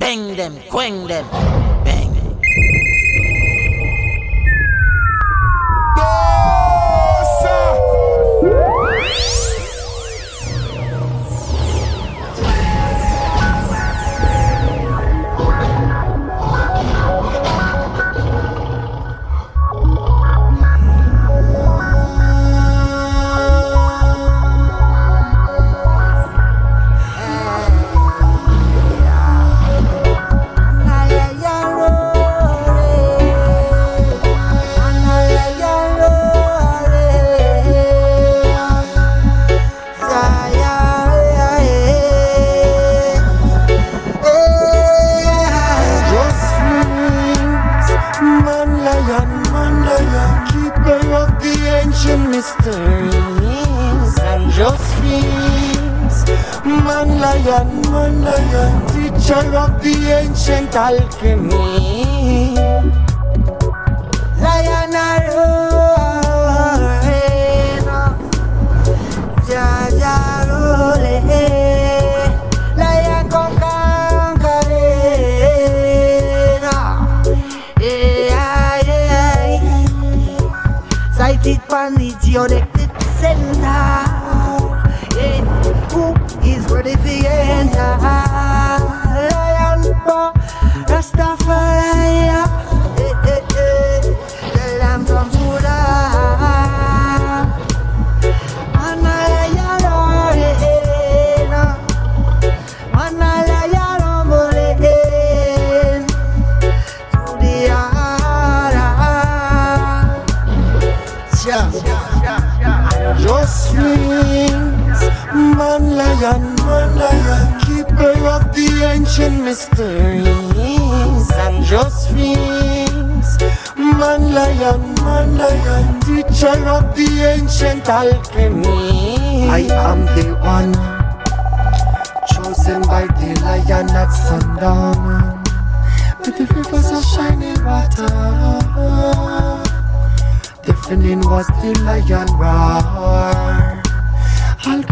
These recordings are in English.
Bang them, quang them, mysteries, and just rings, man lion, man lion, teacher of the ancient alchemy. Lion roaring, rolling, lion. Yeah, yeah. Sighted center. Yeah. Who is ready to enter? Lion, man lion, keeper of the ancient mysteries, Andro Sphinx, man lion, man lion, teacher of the ancient alchemy. I am the one chosen by the lion at sundown. With the rivers of shining water, deafening was the lion roar.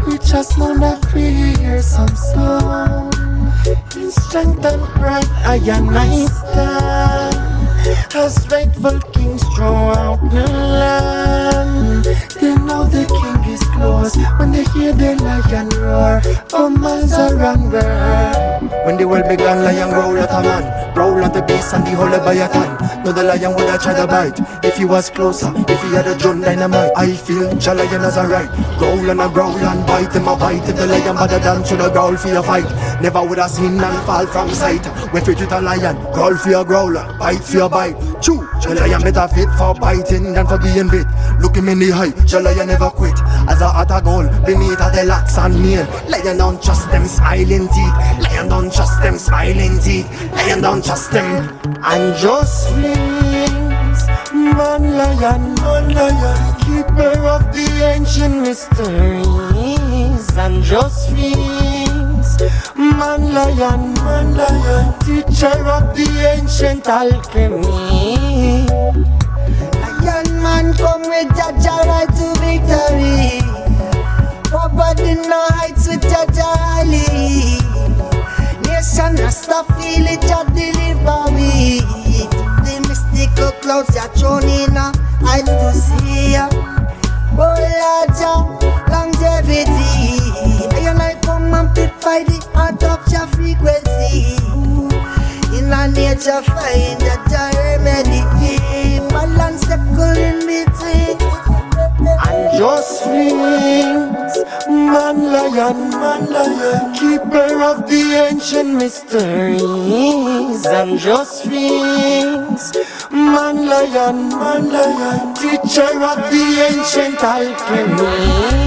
All just know that we hear some sound. In strength and pride, I and I stand. As rightful kings throughout the land. Close when they hear the lion roar. Around world. When the world began, lion growl at a man. Growl at the beast and the whole leviathan. No, the lion would have tried to bite. If he was closer, if he had a drum dynamite. I feel the lion as a right. Growl and a growl and bite him a bite. If the lion better than to the growl for your fight. Never would have seen and fall from sight. We fit with a lion, growl for your growler, bite for your bite. Chew, the lion better fit for biting than for being bit. Look him in the eye, the lion never quit. As a a goal, beneath the locks and nail. Lion don't trust them smiling teeth. Lion don't trust them smiling teeth. Lion don't trust them. And just flings, man lion, man lion, keeper of the ancient mysteries. And just flings, man lion, man lion, teacher of the ancient alchemy. Rasta feel it just deliver me. The mystical clouds are thrown in eyes to see. Oh Lord, longevity. I and I come and purify the heart of your frequency. In a nature find a remedy. Balance circle in between. Just rings, man lion, man lion, keeper of the ancient mysteries. And just rings, man lion, man lion, teacher of the ancient alchemy.